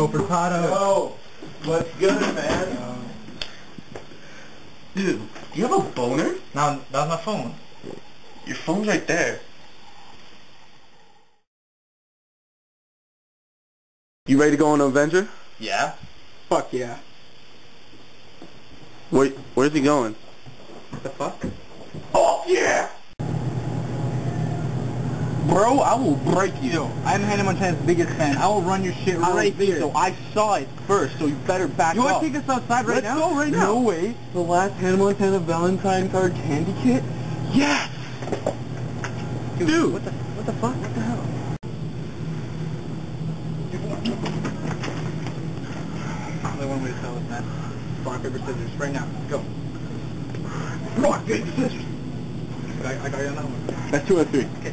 Yo, Furtado. Yo, what's good, man? Dude, do you have a boner? No, that was my phone. Your phone's right there. You ready to go on an adventure? Yeah? Fuck yeah. Wait, where's he going? What the fuck? Oh, yeah! Bro, I will break you. Yo, I'm Hannah Montana's biggest fan. I will run your shit right don't here. So I saw it first, so you better back off. you up. want to take us outside right Let's now? go right now. No way. The last Hannah Montana Valentine card candy kit? Yes! Dude, Dude. What the, what the fuck? What the hell? Only one way to tell us, man. Rock, paper, scissors. Right now. Go. Rock, paper, scissors. I, I got you on that one. That's two or three. Okay.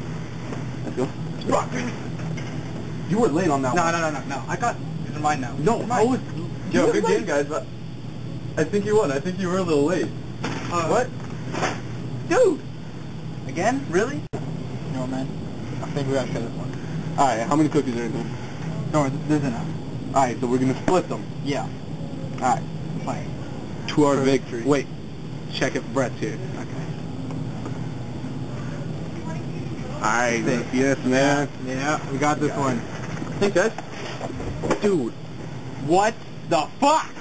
Go. Paper. You were late on that No, one. no, no, no, no. I got... These are mine now. No, I was... Yo, good game, guys, but I think you won. I think you were a little late. Uh, What? Dude! Again? Really? No, man. I think we gotta share this one. Alright, how many cookies are in there? No, th- there's enough. Alright, so we're gonna split them. Yeah. Alright. Fine. To our victory. Wait. Check if Brett's here. Okay. Alright, Thanks. yes, man. Yeah, we got this one. think guys. Dude, what the fuck?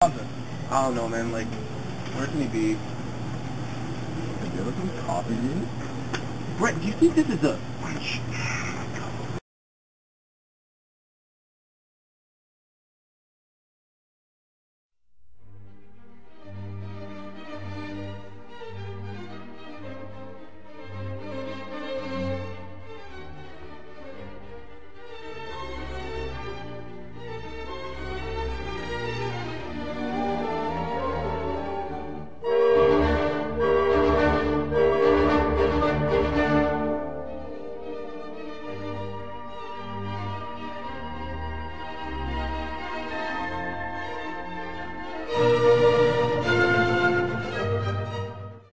I don't know, man. Like, where can he be? Brett, do you think this is a